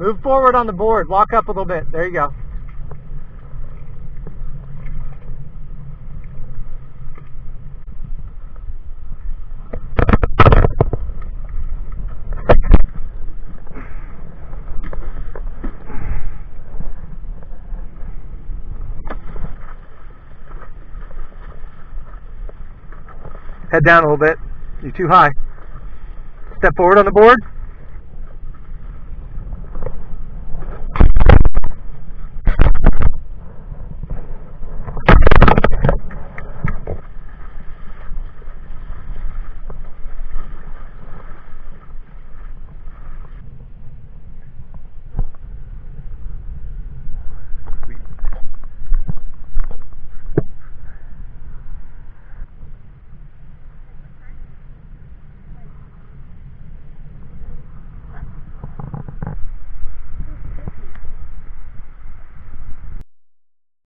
Move forward on the board. Walk up a little bit. There you go. Head down a little bit. You're too high. Step forward on the board.